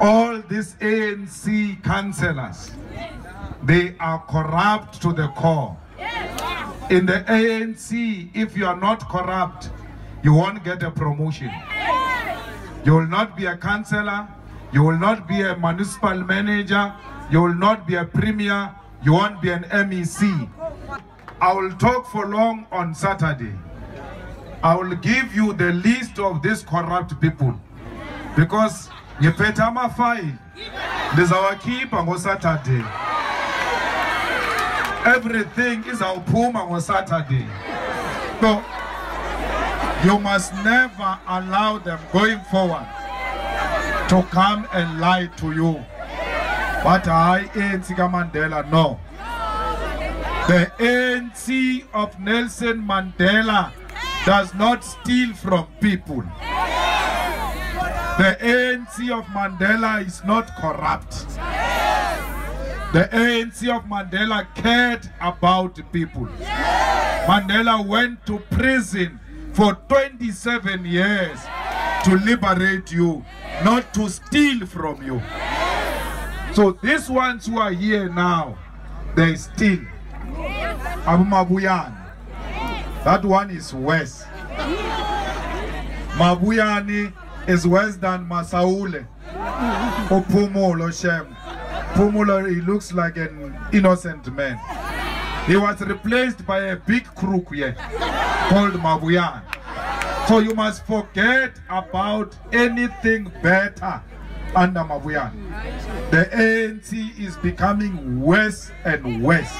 all these ANC councillors, they are corrupt to the core. In the ANC, if you are not corrupt, you won't get a promotion. You will not be a councillor, you will not be a municipal manager, you will not be a premier, you won't be an MEC. I will talk for long on Saturday. I will give you the list of these corrupt people because ngiphethe amafayili ndizawakhipha ngosaturday. Everything izawuphuma ngosaturday. So you must never allow them going forward to come and lie to you. But hayi ANC kaMandela no. The ANC of Nelson Mandela does not steal from people the ANC of Mandela is not corrupt. The ANC of Mandela cared about people. Mandela went to prison for 27 years to liberate you, not to steal from you. So these ones who are here now, they steal. Abu Mabuyane. That one is worse. Mabuyane is worse than Masualle oh, or Phumulo Shem. Phumulo, he looks like an innocent man. He was replaced by a big crook here called Mabuyane. So you must forget about anything better under Mabuyane. The ANC is becoming worse and worse.